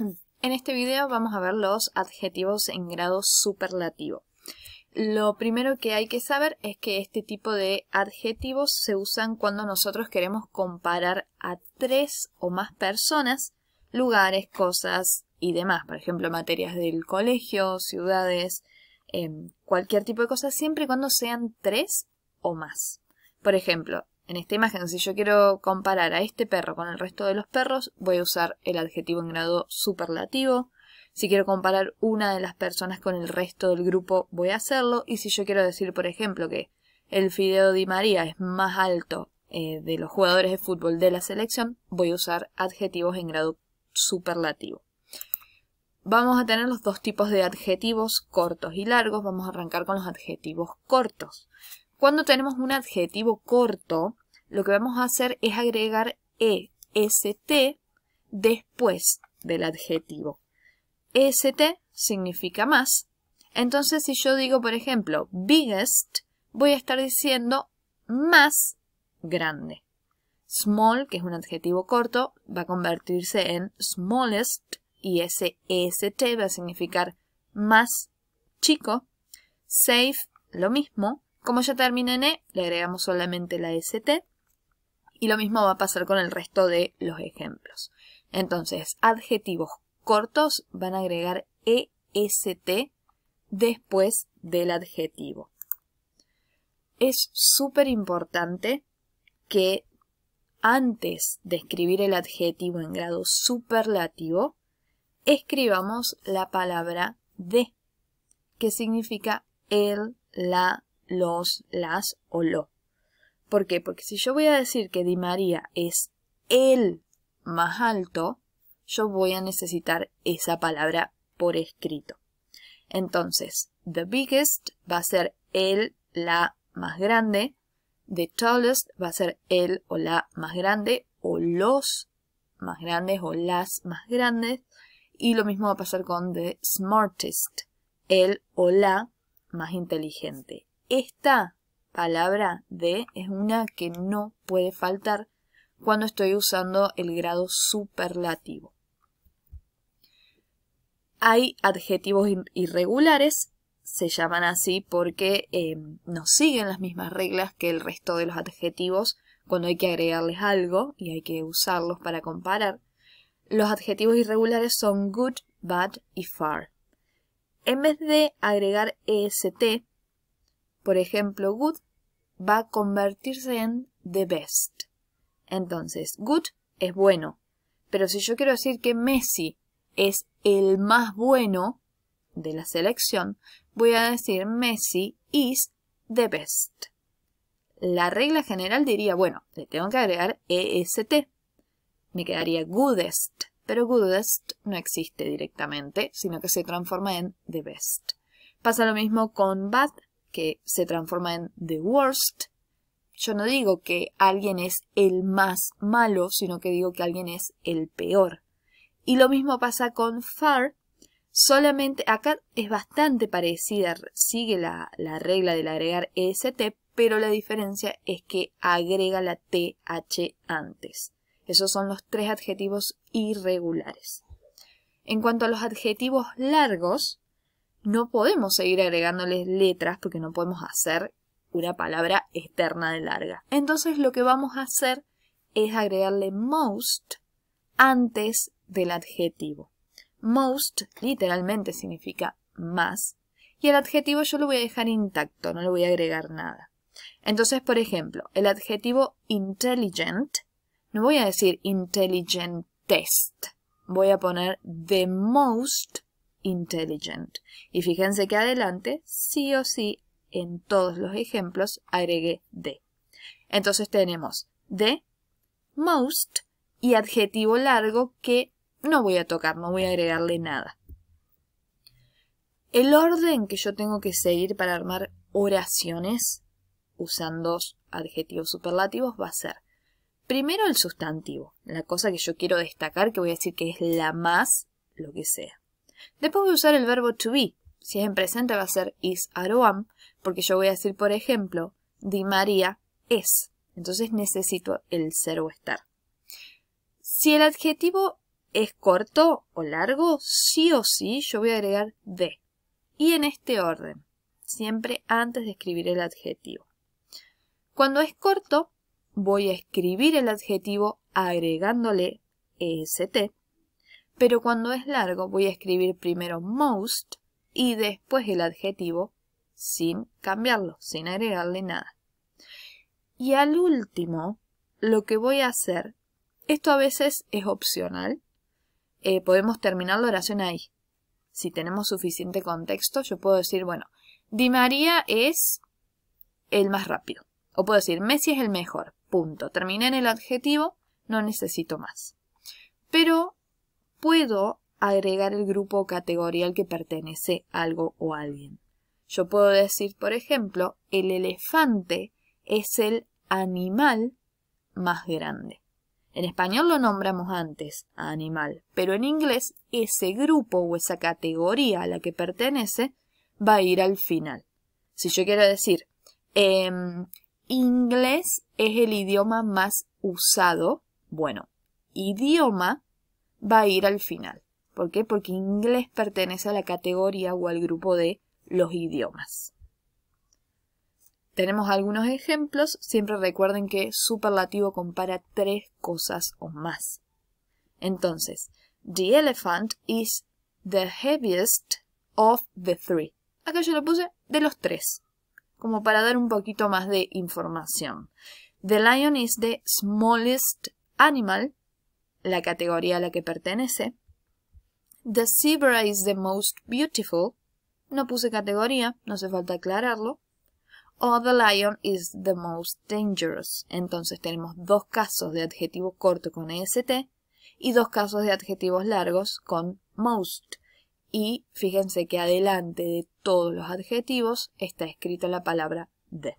En este video vamos a ver los adjetivos en grado superlativo. Lo primero que hay que saber es que este tipo de adjetivos se usan cuando nosotros queremos comparar a tres o más personas, lugares, cosas y demás. Por ejemplo, materias del colegio, ciudades, em, cualquier tipo de cosas, siempre y cuando sean tres o más. Por ejemplo, en esta imagen, si yo quiero comparar a este perro con el resto de los perros, voy a usar el adjetivo en grado superlativo. Si quiero comparar una de las personas con el resto del grupo, voy a hacerlo. Y si yo quiero decir, por ejemplo, que el Fideo Di María es más alto eh, de los jugadores de fútbol de la selección, voy a usar adjetivos en grado superlativo. Vamos a tener los dos tipos de adjetivos cortos y largos. Vamos a arrancar con los adjetivos cortos. Cuando tenemos un adjetivo corto, lo que vamos a hacer es agregar EST después del adjetivo. EST significa más. Entonces, si yo digo, por ejemplo, biggest, voy a estar diciendo más grande. Small, que es un adjetivo corto, va a convertirse en smallest y ese EST va a significar más chico. Safe, lo mismo. Como ya termina en E, le agregamos solamente la ST. Y lo mismo va a pasar con el resto de los ejemplos. Entonces, adjetivos cortos van a agregar EST después del adjetivo. Es súper importante que antes de escribir el adjetivo en grado superlativo, escribamos la palabra de, que significa el, la, los, las o lo. ¿Por qué? Porque si yo voy a decir que Di María es el más alto, yo voy a necesitar esa palabra por escrito. Entonces, the biggest va a ser el, la más grande. The tallest va a ser el o la más grande o los más grandes o las más grandes. Y lo mismo va a pasar con the smartest, el o la más inteligente. Esta palabra de es una que no puede faltar cuando estoy usando el grado superlativo. Hay adjetivos irregulares, se llaman así porque eh, no siguen las mismas reglas que el resto de los adjetivos cuando hay que agregarles algo y hay que usarlos para comparar. Los adjetivos irregulares son good, bad y far. En vez de agregar est, por ejemplo, good va a convertirse en the best. Entonces, good es bueno. Pero si yo quiero decir que Messi es el más bueno de la selección, voy a decir Messi is the best. La regla general diría, bueno, le tengo que agregar EST. Me quedaría goodest, pero goodest no existe directamente, sino que se transforma en the best. Pasa lo mismo con bad, que se transforma en the worst. Yo no digo que alguien es el más malo, sino que digo que alguien es el peor. Y lo mismo pasa con far, solamente acá es bastante parecida, sigue la, la regla del agregar est, pero la diferencia es que agrega la th antes. Esos son los tres adjetivos irregulares. En cuanto a los adjetivos largos, no podemos seguir agregándoles letras porque no podemos hacer una palabra externa de larga. Entonces lo que vamos a hacer es agregarle most antes del adjetivo. Most literalmente significa más y el adjetivo yo lo voy a dejar intacto, no le voy a agregar nada. Entonces, por ejemplo, el adjetivo intelligent, no voy a decir intelligentest, voy a poner the most intelligent. Y fíjense que adelante, sí o sí, en todos los ejemplos agregué de. Entonces tenemos de, most y adjetivo largo que no voy a tocar, no voy a agregarle nada. El orden que yo tengo que seguir para armar oraciones usando adjetivos superlativos va a ser primero el sustantivo, la cosa que yo quiero destacar que voy a decir que es la más lo que sea. Después voy a usar el verbo to be. Si es en presente va a ser is, are porque yo voy a decir, por ejemplo, Di María es. Entonces necesito el ser o estar. Si el adjetivo es corto o largo, sí o sí yo voy a agregar de. Y en este orden, siempre antes de escribir el adjetivo. Cuando es corto, voy a escribir el adjetivo agregándole est, pero cuando es largo voy a escribir primero most y después el adjetivo sin cambiarlo, sin agregarle nada. Y al último, lo que voy a hacer, esto a veces es opcional, eh, podemos terminar la oración ahí. Si tenemos suficiente contexto, yo puedo decir, bueno, Di María es el más rápido. O puedo decir, Messi es el mejor. Punto. Terminé en el adjetivo, no necesito más. Pero puedo agregar el grupo o categoría al que pertenece algo o alguien. Yo puedo decir, por ejemplo, el elefante es el animal más grande. En español lo nombramos antes, animal, pero en inglés ese grupo o esa categoría a la que pertenece va a ir al final. Si yo quiero decir, em, inglés es el idioma más usado, bueno, idioma va a ir al final. ¿Por qué? Porque inglés pertenece a la categoría o al grupo de los idiomas. Tenemos algunos ejemplos. Siempre recuerden que superlativo compara tres cosas o más. Entonces, the elephant is the heaviest of the three. Acá yo lo puse de los tres, como para dar un poquito más de información. The lion is the smallest animal, la categoría a la que pertenece. The zebra is the most beautiful. No puse categoría, no hace falta aclararlo o the lion is the most dangerous. Entonces tenemos dos casos de adjetivo corto con est y dos casos de adjetivos largos con most. Y fíjense que adelante de todos los adjetivos está escrita la palabra the.